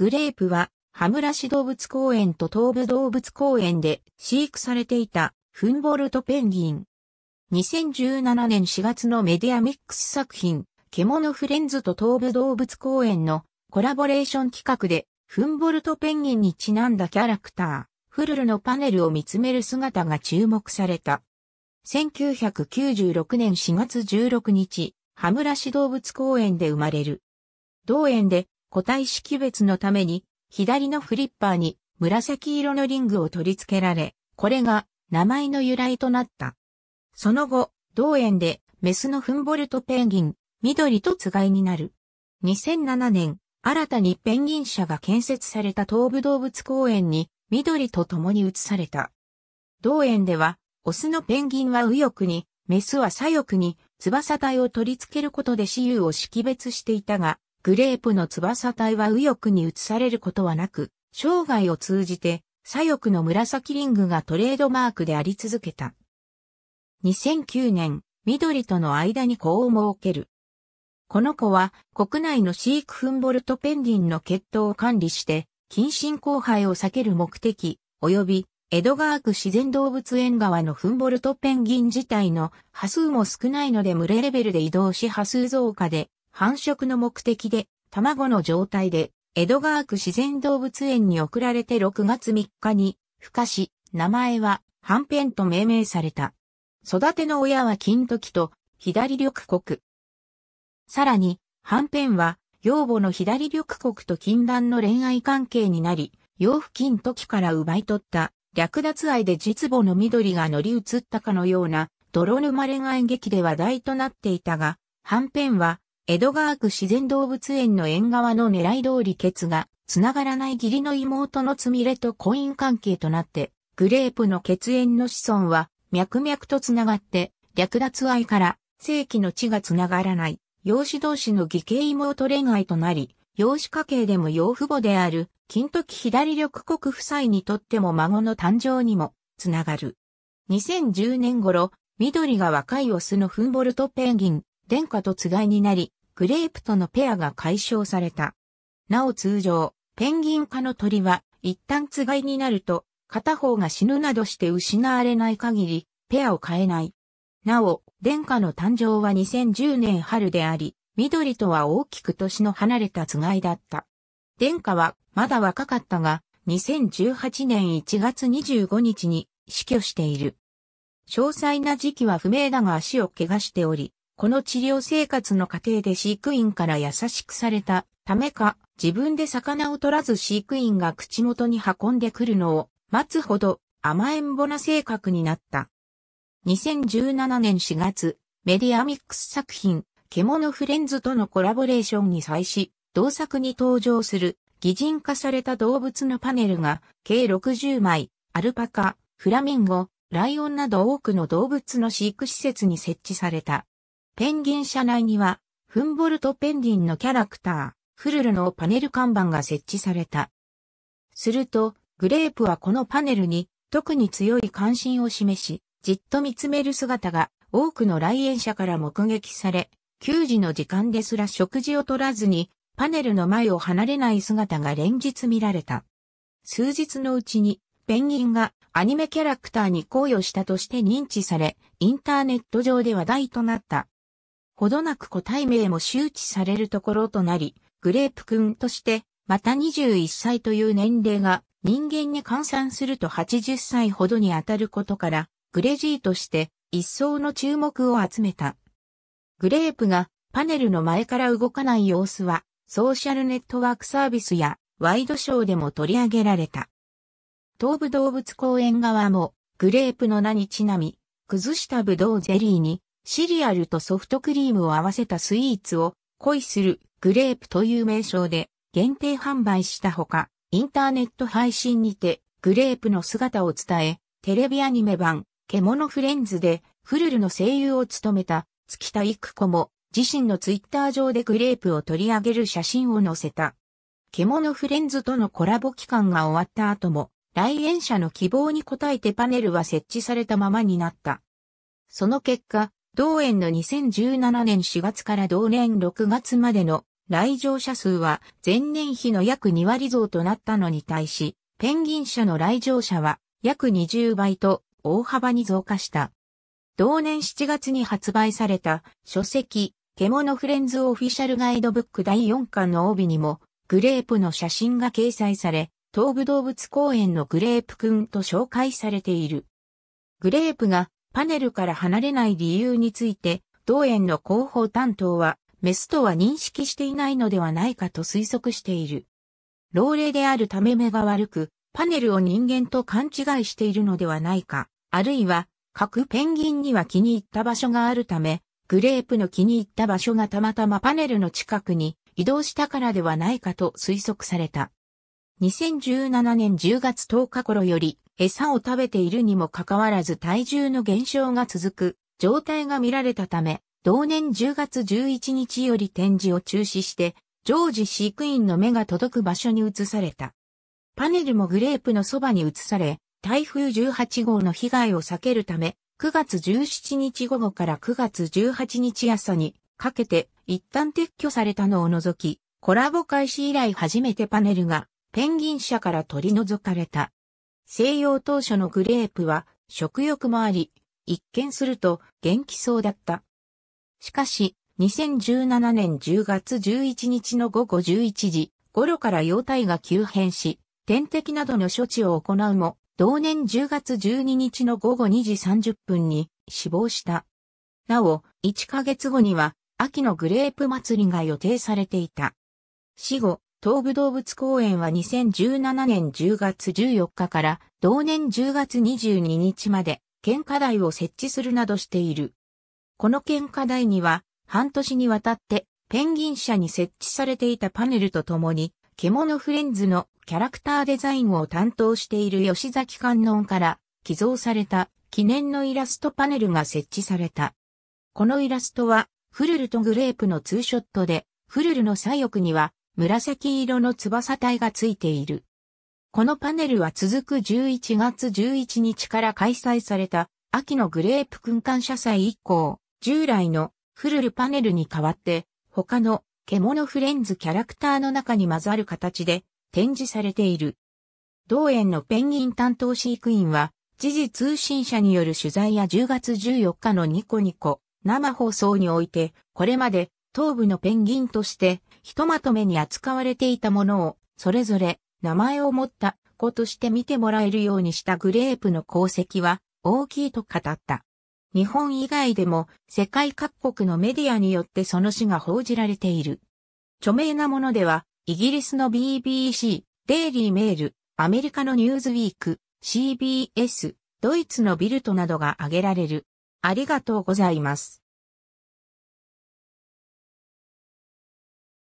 グレープは、羽村市動物公園と東武動物公園で飼育されていたフンボルトペンギン。2017年4月のメディアミックス作品、獣フレンズと東武動物公園のコラボレーション企画で、フンボルトペンギンにちなんだキャラクター、フルルのパネルを見つめる姿が注目された。1996年4月16日、羽村市動物公園で生まれる。同園で個体識別のために左のフリッパーに紫色のリングを取り付けられ、これが名前の由来となった。その後、同園でメスのフンボルトペンギン、緑とつがいになる。2007年、新たにペンギン舎が建設された東武動物公園に緑と共に移された。同園では、オスのペンギンは右翼に、メスは左翼に翼体を取り付けることで雌雄を識別していたが、グレープの翼体は右翼に移されることはなく、生涯を通じて左翼の紫リングがトレードマークであり続けた。2009年、緑との間に子を設ける。この子は国内の飼育フンボルトペンギンの血統を管理して、近親交配を避ける目的、及び江戸川区自然動物園側のフンボルトペンギン自体の波数も少ないので群れレベルで移動し波数増加で繁殖の目的で、卵の状態で、江戸川区自然動物園に送られて6月3日に、孵化し、名前は、はんぺんと命名された。育ての親は金時と、左緑国。さらに、はんぺんは、養母の左緑国と禁断の恋愛関係になり、養父金時から奪い取った略奪愛で実母の緑が乗り移ったかのような泥沼恋愛劇で話題となっていたが、はんぺんは江戸川区自然動物園の縁側の狙い通りケツが、繋がらない義理の妹のつみれと婚姻関係となって、グレープの血縁の子孫は、脈々と繋がって、略奪愛から、正規の血が繋がらない、養子同士の義兄妹恋愛となり、養子家系でも養父母である、金時左緑国夫妻にとっても孫の誕生にも、つながる。2010年頃、緑が若いオスのフンボルトペンギン、殿下とつがいになり、グレープとのペアが解消された。なお通常、ペンギン科の鳥は一旦つがいになると、片方が死ぬなどして失われない限り、ペアを変えない。なお、殿下の誕生は2010年春であり、緑とは大きく年の離れたつがいだった。殿下はまだ若かったが、2018年1月25日に死去している。詳細な時期は不明だが足を怪我しており、この治療生活の過程で飼育員から優しくされたためか、自分で魚を取らず飼育員が口元に運んでくるのを待つほど甘えんぼな性格になった。2017年4月、メディアミックス作品、獣フレンズとのコラボレーションに際し、同作に登場する擬人化された動物のパネルが計60枚、アルパカ、フラミンゴ、ライオンなど多くの動物の飼育施設に設置された。ペンギン車内には、フンボルトペンギンのキャラクター、フルルのパネル看板が設置された。すると、グレープはこのパネルに特に強い関心を示し、じっと見つめる姿が多くの来園者から目撃され、給仕の時間ですら食事を取らずにパネルの前を離れない姿が連日見られた。数日のうちにペンギンがアニメキャラクターに行為をしたとして認知され、インターネット上で話題となった。ほどなく個体名も周知されるところとなり、グレープ君として、また21歳という年齢が人間に換算すると80歳ほどに当たることから、グレジーとして一層の注目を集めた。グレープがパネルの前から動かない様子は、ソーシャルネットワークサービスやワイドショーでも取り上げられた。東武動物公園側も、グレープの名にちなみ、崩したブドウゼリーにシリアルとソフトクリームを合わせたスイーツを恋するグレープという名称で限定販売したほか、インターネット配信にてグレープの姿を伝え、テレビアニメ版、けものフレンズでフルルの声優を務めた築田行子も自身のツイッター上でグレープを取り上げる写真を載せた。獣フレンズとのコラボ期間が終わった後も、来園者の希望に応えてパネルは設置されたままになった。その結果、同園の2017年4月から同年6月までの来場者数は前年比の約2割増となったのに対し、ペンギン社の来場者は約20倍と大幅に増加した。同年7月に発売された書籍、獣フレンズオフィシャルガイドブック第4巻の帯にも、グレープの写真が掲載され、東武動物公園のグレープくんと紹介されている。グレープがパネルから離れない理由について、同園の広報担当は、メスとは認識していないのではないかと推測している。老齢であるため目が悪く、パネルを人間と勘違いしているのではないか、あるいは、各ペンギンには気に入った場所があるため、グレープの気に入った場所がたまたまパネルの近くに移動したからではないかと推測された。2017年10月10日頃より餌を食べているにもかかわらず体重の減少が続く状態が見られたため、同年10月11日より展示を中止して、ジョージ飼育員の目が届く場所に移された。パネルもグレープのそばに移され、台風18号の被害を避けるため、9月17日午後から9月18日朝にかけて一旦撤去されたのを除き、コラボ開始以来初めてパネルがペンギン社から取り除かれた。西洋当初のグレープは食欲もあり、一見すると元気そうだった。しかし、2017年10月11日の午後11時頃から容態が急変し、点滴などの処置を行うも、同年10月12日の午後2時30分に死亡した。なお、1ヶ月後には、秋のグレープ祭りが予定されていた。死後、東武動物公園は2017年10月14日から同年10月22日まで献花台を設置するなどしている。この献花台には半年にわたってペンギン社に設置されていたパネルとともに獣フレンズのキャラクターデザインを担当している吉崎観音から寄贈された記念のイラストパネルが設置された。このイラストはフルルとグレープのツーショットで、フルルの左翼には紫色の翼体がついている。このパネルは続く11月11日から開催された秋のグレープ訓感謝祭以降、従来のフルルパネルに代わって他の獣フレンズキャラクターの中に混ざる形で展示されている。同園のペンギン担当飼育員は、時事通信社による取材や10月14日のニコニコ生放送において、これまで東部のペンギンとしてひとまとめに扱われていたものを、それぞれ名前を持った子として見てもらえるようにしたグレープの功績は大きいと語った。日本以外でも世界各国のメディアによってその死が報じられている。著名なものでは、イギリスの BBC、デイリーメール、アメリカのニューズウィーク、CBS、ドイツのビルトなどが挙げられる。ありがとうございます。